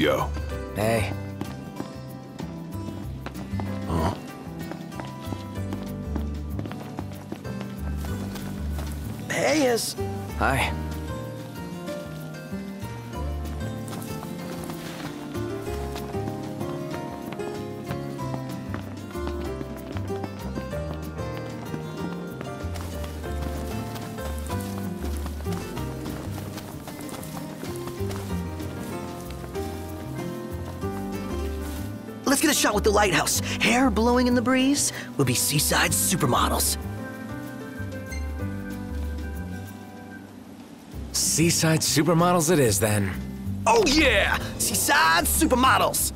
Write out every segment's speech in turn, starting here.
Yo. Hey. Huh? Hey, is Hi. Let's get a shot with the lighthouse. Hair blowing in the breeze. We'll be seaside supermodels. Seaside supermodels it is then. Oh yeah! Seaside supermodels!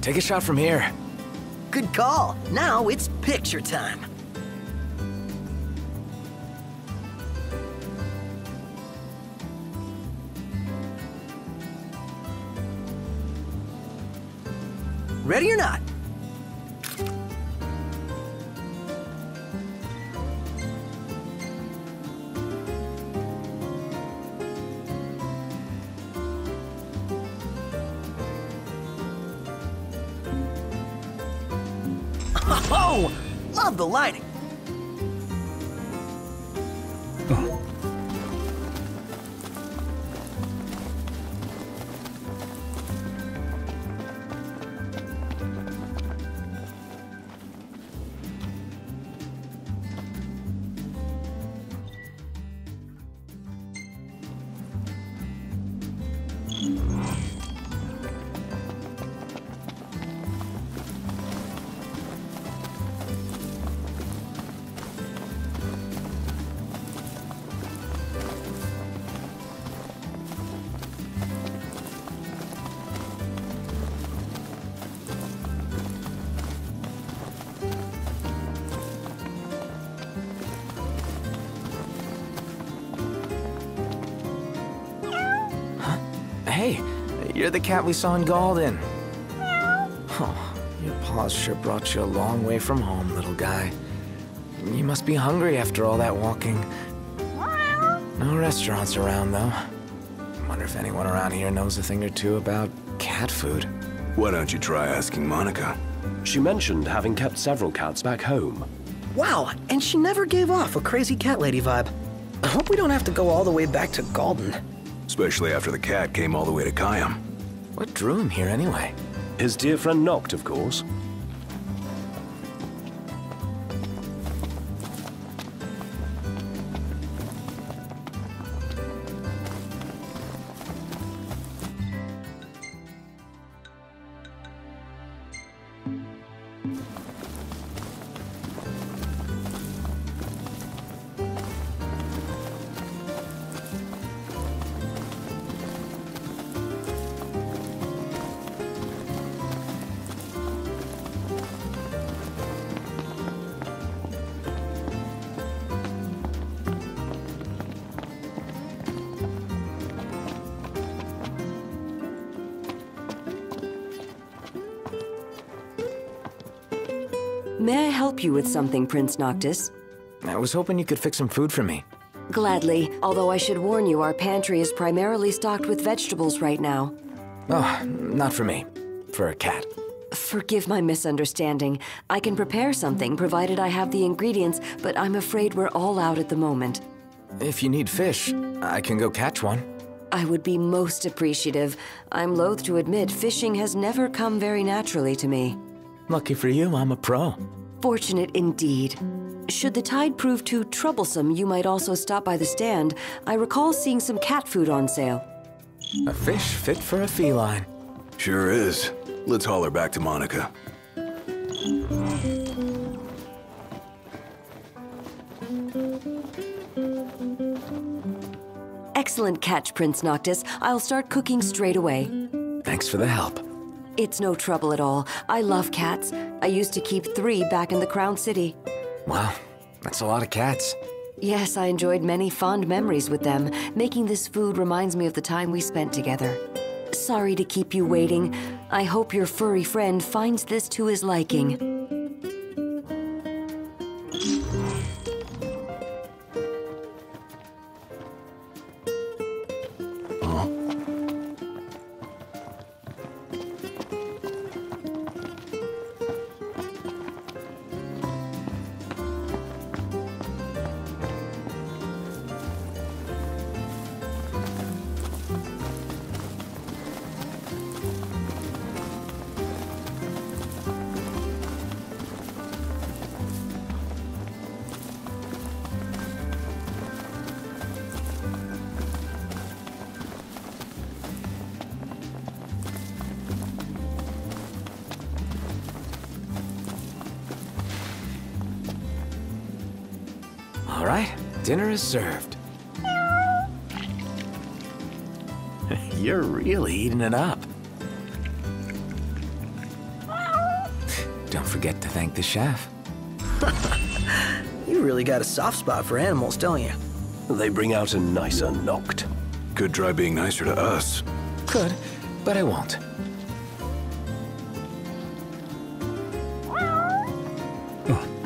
Take a shot from here. Good call. Now it's picture time. Ready or not? Oh, love the lighting. Hey, you're the cat we saw in Galdin. Oh, your paws sure brought you a long way from home, little guy. You must be hungry after all that walking. No restaurants around, though. Wonder if anyone around here knows a thing or two about cat food. Why don't you try asking Monica? She mentioned having kept several cats back home. Wow, and she never gave off a crazy cat lady vibe. I hope we don't have to go all the way back to Galdin. Especially after the cat came all the way to Caem. What drew him here anyway? His dear friend Noct, of course. May I help you with something, Prince Noctis? I was hoping you could fix some food for me. Gladly, although I should warn you, our pantry is primarily stocked with vegetables right now. Oh, not for me. For a cat. Forgive my misunderstanding. I can prepare something provided I have the ingredients, but I'm afraid we're all out at the moment. If you need fish, I can go catch one. I would be most appreciative. I'm loath to admit fishing has never come very naturally to me. Lucky for you, I'm a pro. Fortunate indeed. Should the tide prove too troublesome, you might also stop by the stand. I recall seeing some cat food on sale. A fish fit for a feline. Sure is. Let's haul her back to Monica. Excellent catch, Prince Noctis. I'll start cooking straight away. Thanks for the help. It's no trouble at all. I love cats. I used to keep three back in the Crown City. Wow, that's a lot of cats. Yes, I enjoyed many fond memories with them. Making this food reminds me of the time we spent together. Sorry to keep you waiting. I hope your furry friend finds this to his liking. right, dinner is served. You're really eating it up. Don't forget to thank the chef. you really got a soft spot for animals, don't you? They bring out a nicer noct. Could try being nicer to us. Could, but I won't. Oh.